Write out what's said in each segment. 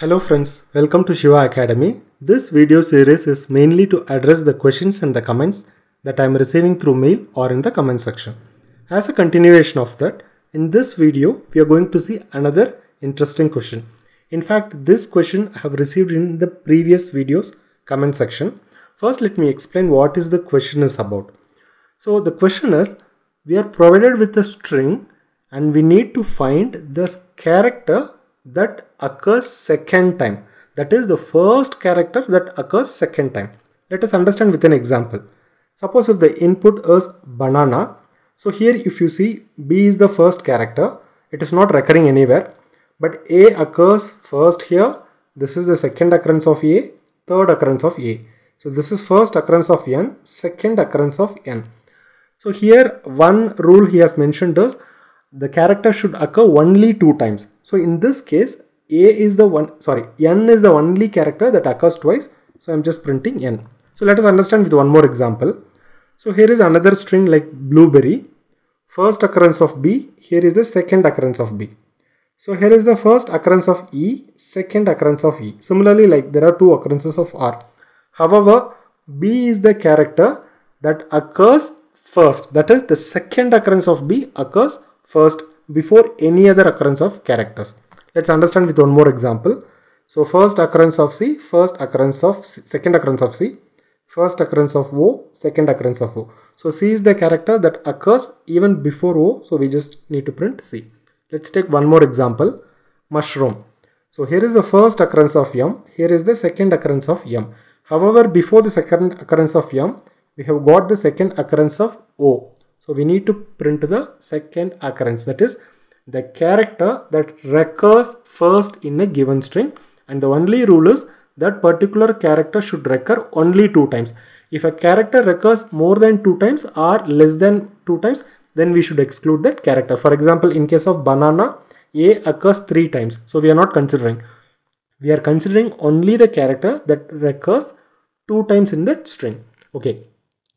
Hello friends, welcome to Siva Academy. This video series is mainly to address the questions and the comments that I am receiving through mail or in the comment section. As a continuation of that, in this video we are going to see another interesting question. In fact, this question I have received in the previous videos comment section. First let me explain what is the question is about. So the question is we are provided with a string and we need to find the character that occurs second time. That is the first character that occurs second time. Let us understand with an example. Suppose if the input is banana. So here if you see B is the first character. It is not recurring anywhere. But A occurs first here. This is the second occurrence of A. Third occurrence of A. So this is first occurrence of N. Second occurrence of N. So here one rule he has mentioned is the character should occur only two times. So in this case, A is the one, sorry, N is the only character that occurs twice. So I'm just printing N. So let us understand with one more example. So here is another string like blueberry. First occurrence of B, here is the second occurrence of B. So here is the first occurrence of E, second occurrence of E. Similarly, like there are two occurrences of R. However, B is the character that occurs first. That is the second occurrence of B occurs first before any other occurrence of characters. Let's understand with one more example. So first occurrence of C, first occurrence of C, second occurrence of C, first occurrence of O, second occurrence of O. So C is the character that occurs even before O. So we just need to print C. Let's take one more example. Mushroom. So here is the first occurrence of M. Here is the second occurrence of M. However, before the second occurrence of M, we have got the second occurrence of O. So we need to print the second occurrence that is the character that recurs first in a given string and the only rule is that particular character should recur only two times. If a character recurs more than two times or less than two times then we should exclude that character. For example in case of banana A occurs three times so we are not considering. We are considering only the character that recurs two times in that string. Okay.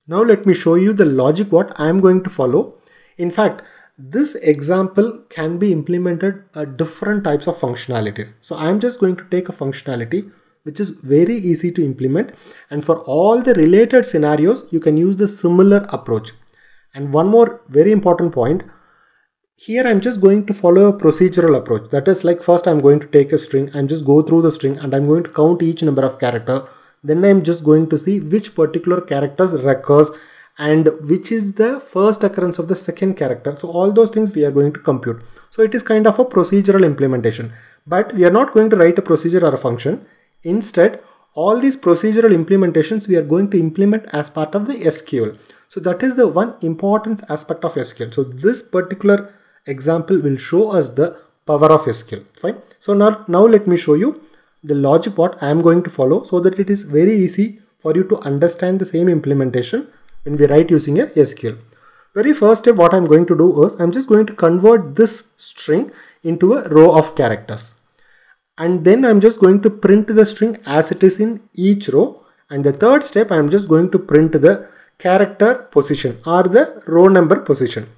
Now let me show you the logic what I am going to follow. In fact, this example can be implemented at different types of functionalities. So I am just going to take a functionality which is very easy to implement and for all the related scenarios you can use the similar approach. And one more very important point here I'm just going to follow a procedural approach that is like first I'm going to take a string I'm just go through the string and I'm going to count each number of character then I'm just going to see which particular characters recurs and which is the first occurrence of the second character. So all those things we are going to compute. So it is kind of a procedural implementation, but we are not going to write a procedure or a function. Instead, all these procedural implementations we are going to implement as part of the SQL. So that is the one important aspect of SQL. So this particular example will show us the power of SQL. Fine. So now, now let me show you the logic what I am going to follow so that it is very easy for you to understand the same implementation when we write using a SQL. Very first step what I am going to do is I am just going to convert this string into a row of characters and then I am just going to print the string as it is in each row and the third step I am just going to print the character position or the row number position.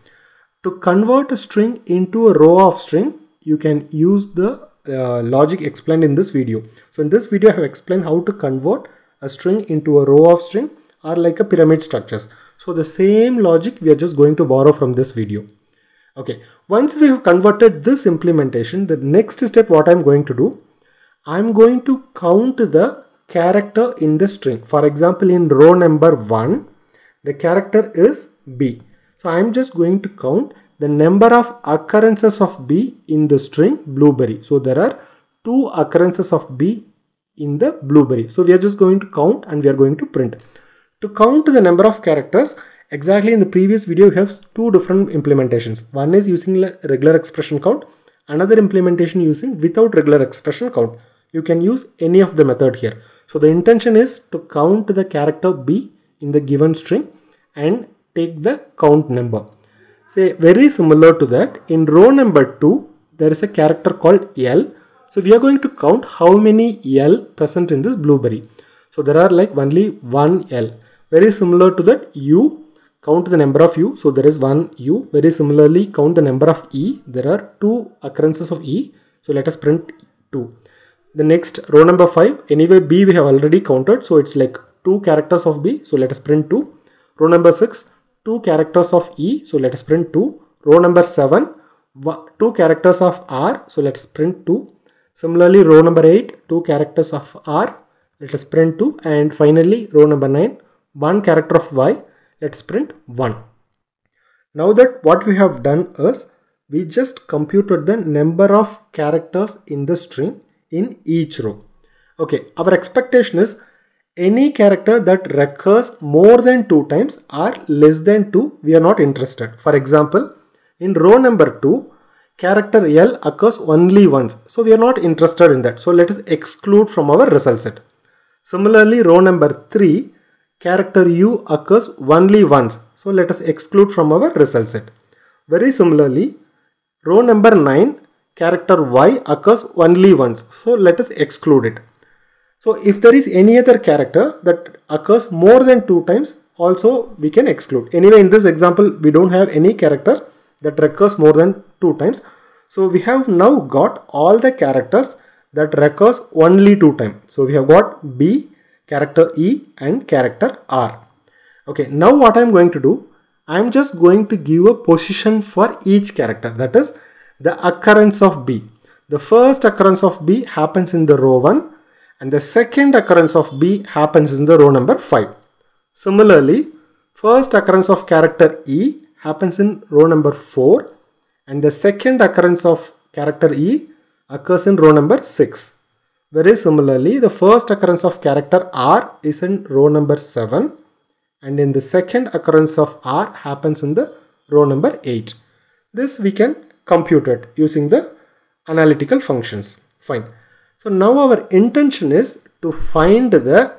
To convert a string into a row of string you can use the uh, logic explained in this video. So in this video I have explained how to convert a string into a row of string or like a pyramid structures. So the same logic we are just going to borrow from this video. Okay, once we have converted this implementation, the next step what I'm going to do, I'm going to count the character in the string. For example, in row number 1, the character is B. So I'm just going to count the number of occurrences of B in the string blueberry. So there are two occurrences of B in the blueberry. So we are just going to count and we are going to print. To count the number of characters, exactly in the previous video we have two different implementations. One is using regular expression count, another implementation using without regular expression count. You can use any of the method here. So the intention is to count the character B in the given string and take the count number. Say very similar to that in row number 2 there is a character called L. So we are going to count how many L present in this blueberry. So there are like only one L. Very similar to that U count the number of U. So there is one U. Very similarly count the number of E. There are two occurrences of E. So let us print 2. the next row number 5 anyway b we have already counted so it's like two characters of b so let us print 2 row number 6 two characters of e so let us print 2 row number 7 two characters of r so let us print 2 similarly row number 8 two characters of r let us print 2 and finally row number 9 one character of y let's print 1 now that what we have done is we just computed the number of characters in the string in each row. Okay, our expectation is any character that recurs more than two times or less than two, we are not interested. For example, in row number two, character L occurs only once. So we are not interested in that. So let us exclude from our result set. Similarly, row number three, character U occurs only once. So let us exclude from our result set. Very similarly, row number 9, character Y occurs only once. So let us exclude it. So if there is any other character that occurs more than two times, also we can exclude. Anyway, in this example, we don't have any character that recurs more than two times. So we have now got all the characters that recurs only two times. So we have got B, character E and character R. Okay, now what I am going to do, I am just going to give a position for each character that is the occurrence of B. The first occurrence of B happens in the row 1 and the second occurrence of B happens in the row number 5. Similarly, first occurrence of character E happens in row number 4 and the second occurrence of character E occurs in row number 6. Very similarly, the first occurrence of character R is in row number 7 and in the second occurrence of R happens in the row number 8. This we can compute it using the analytical functions. Fine. So now our intention is to find the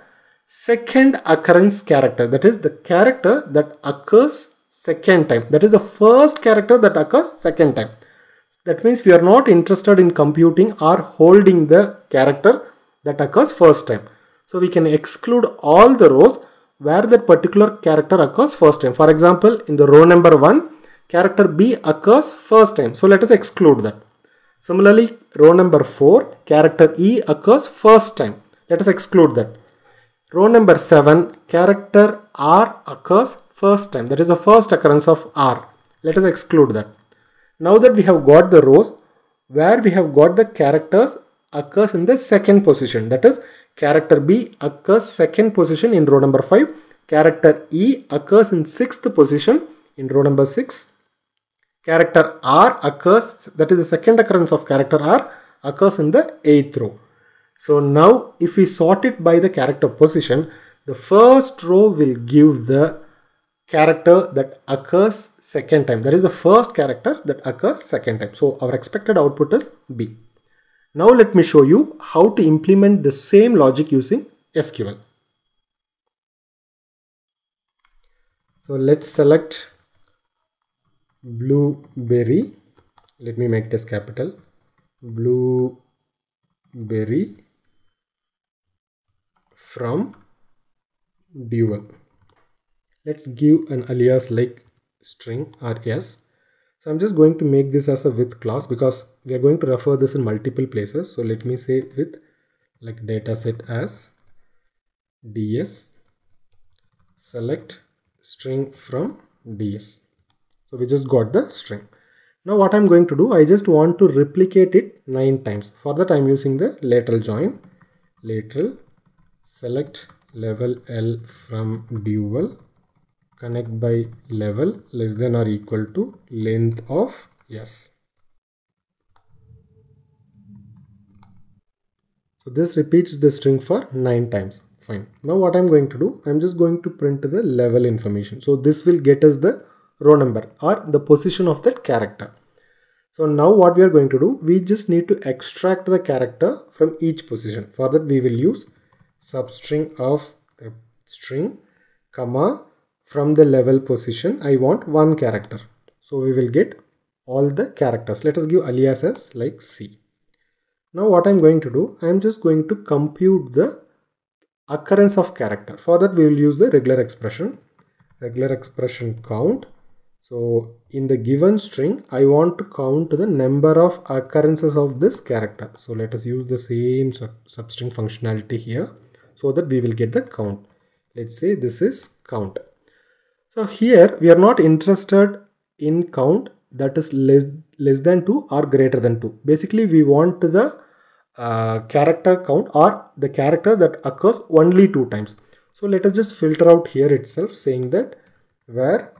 second occurrence character. That is the character that occurs second time. That is the first character that occurs second time. That means we are not interested in computing or holding the character that occurs first time. So we can exclude all the rows where that particular character occurs first time. For example in the row number 1 character B occurs first time. So let us exclude that similarly row number 4 character E occurs first time. Let us exclude that. Row number 7 character R occurs first time. That is the first occurrence of R. Let us exclude that. Now that we have got the rows where we have got the characters occurs in the second position. That is character B occurs second position in row number 5 character E occurs in sixth position in row number 6 character R occurs that is the second occurrence of character R occurs in the eighth row so now if we sort it by the character position the first row will give the character that occurs second time. That is the first character that occurs second time. So our expected output is B. Now let me show you how to implement the same logic using SQL. So let's select blueberry. Let me make this capital. Blueberry from dual. Let's give an alias like string or s. So i'm just going to make this as a with clause because we are going to refer this in multiple places. So let me say with like dataset as ds select string from ds so we just got the string now what i'm going to do i just want to replicate it nine times for that i'm using the lateral join lateral select level l from dual connect by level less than or equal to length of s. So this repeats the string for 9 times. Fine. Now what I'm going to do, I'm just going to print the level information. So this will get us the row number or the position of that character. So now what we are going to do, we just need to extract the character from each position. For that we will use substring of the string comma from the level position I want one character. So we will get all the characters. Let us give aliases like C. Now what I'm going to do, I'm just going to compute the occurrence of character. For that we will use the regular expression, regular expression count. So in the given string, I want to count the number of occurrences of this character. So let us use the same sub substring functionality here so that we will get the count. Let's say this is count. So here we are not interested in count that is less, less than 2 or greater than 2. Basically we want the uh, character count or the character that occurs only two times. So let us just filter out here itself saying that where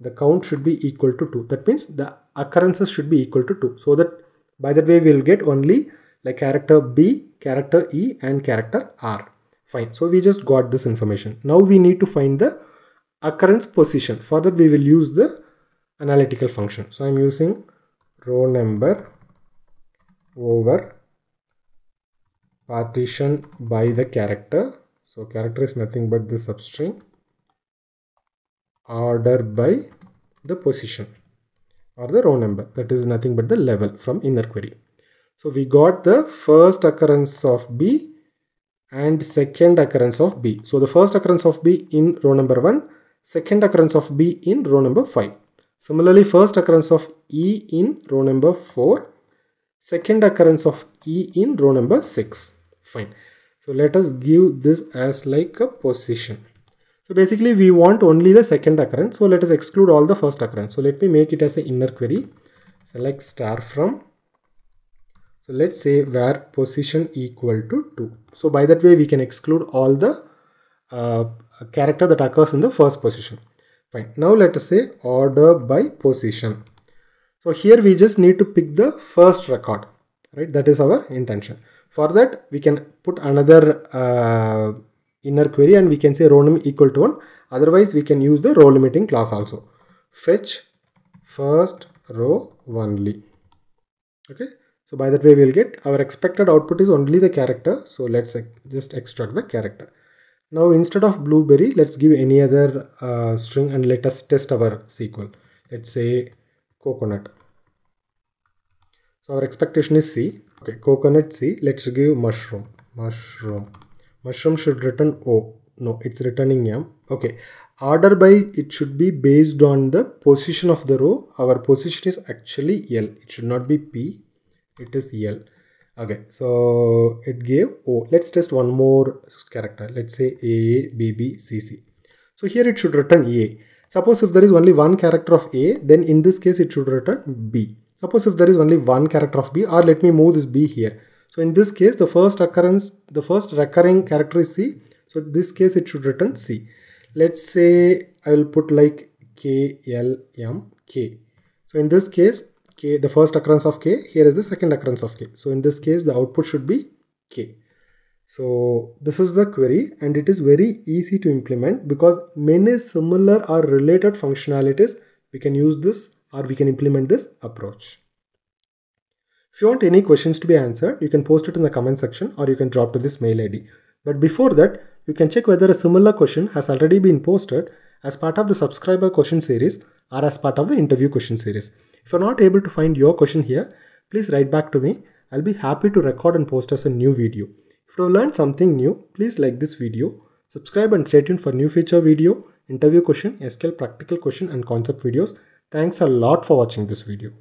the count should be equal to 2. That means the occurrences should be equal to 2. So that by that way we will get only like character B, character E and character R. Fine. So we just got this information. Now we need to find the occurrence position. For that we will use the analytical function. So I'm using row number over partition by the character. So character is nothing but the substring order by the position or the row number that is nothing but the level from inner query. So we got the first occurrence of B and second occurrence of B. So the first occurrence of B in row number 1, second occurrence of B in row number 5. Similarly, first occurrence of E in row number 4, second occurrence of E in row number 6. Fine. So let us give this as like a position. So basically we want only the second occurrence. So let us exclude all the first occurrence. So let me make it as an inner query. Select star from. So let's say where position equal to 2. So by that way we can exclude all the uh, character that occurs in the first position. Fine. Now let us say order by position. So here we just need to pick the first record, right? That is our intention. For that we can put another uh, inner query and we can say rownum equal to 1 otherwise we can use the row limiting clause also. Fetch first row only. Okay? So by that way we'll get our expected output is only the character. So let's just extract the character. Now instead of blueberry let's give any other uh, string and let us test our SQL let's say coconut. So our expectation is C. Okay coconut C. Let's give mushroom. Mushroom mushroom should return o no it's returning m okay. Order by it should be based on the position of the row. Our position is actually l. It should not be p. It is l. Okay so it gave o let's test one more character. Let's say a b b c c. So here it should return a. Suppose if there is only one character of a then in this case it should return b. Suppose if there is only one character of b or let me move this b here so in this case, the first occurrence, the first recurring character is C. So in this case, it should return C. Let's say I will put like K, L, M, K. So in this case, K, the first occurrence of K, here is the second occurrence of K. So in this case, the output should be K. So this is the query and it is very easy to implement because many similar or related functionalities, we can use this or we can implement this approach. If you want any questions to be answered, you can post it in the comment section or you can drop to this mail ID. But before that, you can check whether a similar question has already been posted as part of the subscriber question series or as part of the interview question series. If you're not able to find your question here, please write back to me. I'll be happy to record and post as a new video. If you have learned something new, please like this video, subscribe and stay tuned for new feature video, interview question, SQL practical question and concept videos. Thanks a lot for watching this video.